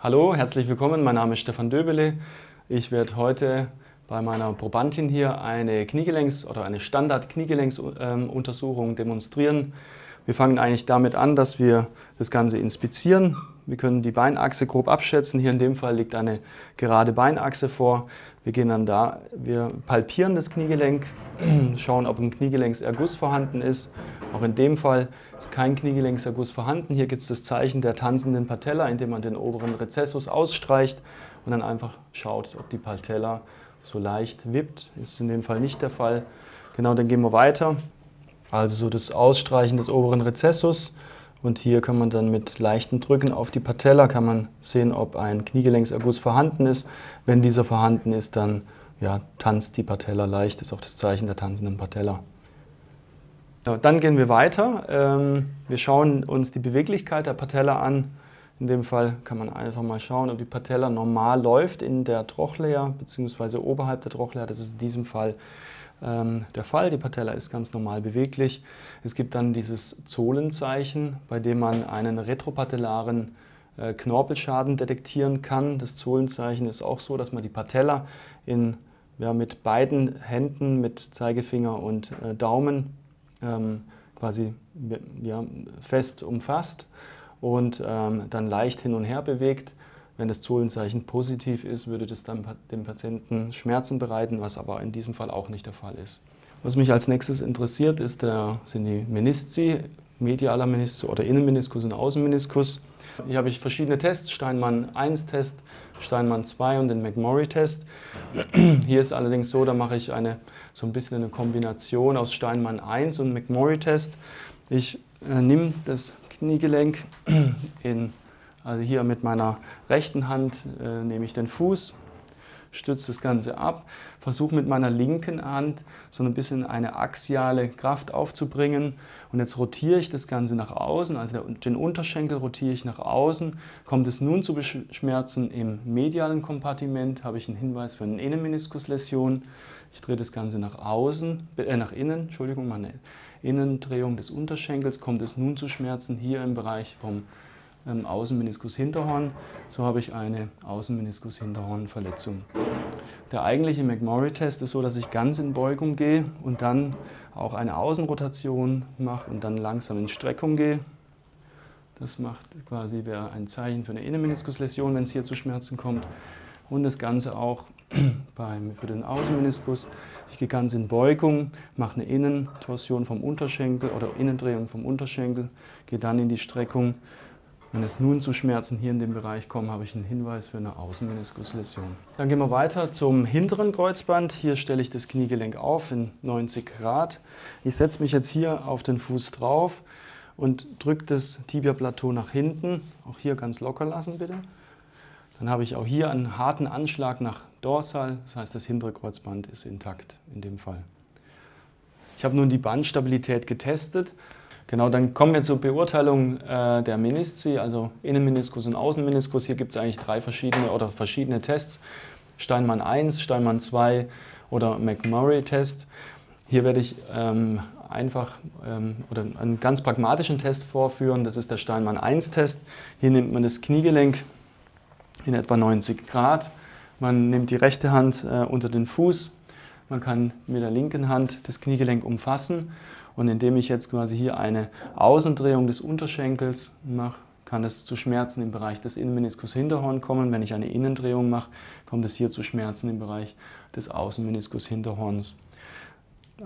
Hallo, herzlich willkommen. Mein Name ist Stefan Döbele. Ich werde heute bei meiner Probandin hier eine Kniegelenks- oder eine Standard-Kniegelenksuntersuchung demonstrieren. Wir fangen eigentlich damit an, dass wir das Ganze inspizieren. Wir können die Beinachse grob abschätzen. Hier in dem Fall liegt eine gerade Beinachse vor. Wir gehen dann da, wir palpieren das Kniegelenk, schauen, ob ein Kniegelenkserguss vorhanden ist. Auch in dem Fall ist kein Kniegelenkserguss vorhanden. Hier gibt es das Zeichen der tanzenden Patella, indem man den oberen Rezessus ausstreicht und dann einfach schaut, ob die Patella so leicht wippt. Ist in dem Fall nicht der Fall. Genau, dann gehen wir weiter. Also so das Ausstreichen des oberen Rezessus. Und hier kann man dann mit leichten Drücken auf die Patella kann man sehen, ob ein Kniegelenkserguss vorhanden ist. Wenn dieser vorhanden ist, dann ja, tanzt die Patella leicht. Ist auch das Zeichen der tanzenden Patella. Ja, dann gehen wir weiter. Ähm, wir schauen uns die Beweglichkeit der Patella an. In dem Fall kann man einfach mal schauen, ob die Patella normal läuft in der Trochlea bzw. oberhalb der Trochlea. Das ist in diesem Fall ähm, der Fall. Die Patella ist ganz normal beweglich. Es gibt dann dieses Zollenzeichen, bei dem man einen retropatellaren äh, Knorpelschaden detektieren kann. Das Zollenzeichen ist auch so, dass man die Patella in, ja, mit beiden Händen, mit Zeigefinger und äh, Daumen ähm, quasi ja, fest umfasst und ähm, dann leicht hin und her bewegt. Wenn das Zollenzeichen positiv ist, würde das dann dem Patienten Schmerzen bereiten, was aber in diesem Fall auch nicht der Fall ist. Was mich als nächstes interessiert, ist der, sind die Menisci, medialer Meniskus oder Innenmeniskus und Außenmeniskus. Hier habe ich verschiedene Tests, Steinmann 1 Test, Steinmann 2 und den McMurray Test. Hier ist allerdings so, da mache ich eine, so ein bisschen eine Kombination aus Steinmann 1 und McMurray Test. Ich äh, nehme das Kniegelenk in, also hier mit meiner rechten Hand äh, nehme ich den Fuß, stütze das Ganze ab, versuche mit meiner linken Hand so ein bisschen eine axiale Kraft aufzubringen und jetzt rotiere ich das Ganze nach außen, also den Unterschenkel rotiere ich nach außen. Kommt es nun zu Schmerzen im medialen Kompartiment, habe ich einen Hinweis für eine Innenmeniskusläsion. Ich drehe das Ganze nach außen, äh, nach innen, Entschuldigung, meine Innendrehung des Unterschenkels. Kommt es nun zu Schmerzen hier im Bereich vom ähm, Außenmeniskus Hinterhorn. So habe ich eine Außenmeniskus Hinterhornverletzung. Der eigentliche McMurray-Test ist so, dass ich ganz in Beugung gehe und dann auch eine Außenrotation mache und dann langsam in Streckung gehe. Das macht quasi wäre ein Zeichen für eine Innenmeniskusläsion, wenn es hier zu Schmerzen kommt. Und das Ganze auch beim, für den Außenmeniskus. Ich gehe ganz in Beugung, mache eine Innentorsion vom Unterschenkel oder Innendrehung vom Unterschenkel, gehe dann in die Streckung wenn es nun zu Schmerzen hier in dem Bereich kommt, habe ich einen Hinweis für eine Außenmeniskusläsion. Dann gehen wir weiter zum hinteren Kreuzband. Hier stelle ich das Kniegelenk auf in 90 Grad. Ich setze mich jetzt hier auf den Fuß drauf und drücke das Tibia-Plateau nach hinten. Auch hier ganz locker lassen bitte. Dann habe ich auch hier einen harten Anschlag nach Dorsal, das heißt das hintere Kreuzband ist intakt in dem Fall. Ich habe nun die Bandstabilität getestet Genau, dann kommen wir zur Beurteilung äh, der Menisci, also Innenmeniskus und Außenmeniskus. Hier gibt es eigentlich drei verschiedene oder verschiedene Tests. Steinmann 1, Steinmann 2 oder McMurray-Test. Hier werde ich ähm, einfach ähm, oder einen ganz pragmatischen Test vorführen. Das ist der Steinmann 1-Test. Hier nimmt man das Kniegelenk in etwa 90 Grad. Man nimmt die rechte Hand äh, unter den Fuß. Man kann mit der linken Hand das Kniegelenk umfassen und indem ich jetzt quasi hier eine Außendrehung des Unterschenkels mache, kann es zu Schmerzen im Bereich des Innenmeniskus Hinterhorn kommen. Wenn ich eine Innendrehung mache, kommt es hier zu Schmerzen im Bereich des Außenmeniskus Hinterhorns.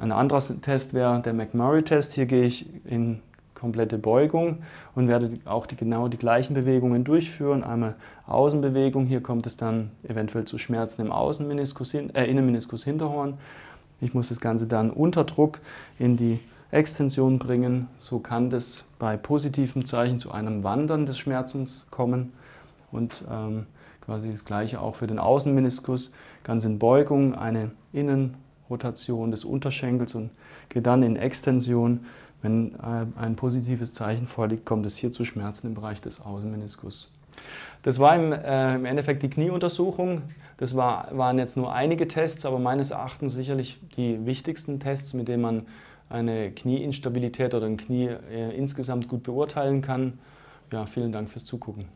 Ein anderer Test wäre der McMurray-Test. Hier gehe ich in komplette Beugung und werde auch die, genau die gleichen Bewegungen durchführen. Einmal Außenbewegung, hier kommt es dann eventuell zu Schmerzen im Außenmeniskus, äh, Innenmeniskus Hinterhorn. Ich muss das Ganze dann unter Druck in die Extension bringen. So kann das bei positivem Zeichen zu einem Wandern des Schmerzens kommen. Und ähm, quasi das gleiche auch für den Außenmeniskus. Ganz in Beugung, eine Innenrotation des Unterschenkels und geht dann in Extension. Wenn äh, ein positives Zeichen vorliegt, kommt es hier zu Schmerzen im Bereich des Außenmeniskus. Das war im, äh, im Endeffekt die Knieuntersuchung. Das war, waren jetzt nur einige Tests, aber meines Erachtens sicherlich die wichtigsten Tests, mit denen man eine Knieinstabilität oder ein Knie äh, insgesamt gut beurteilen kann. Ja, vielen Dank fürs Zugucken.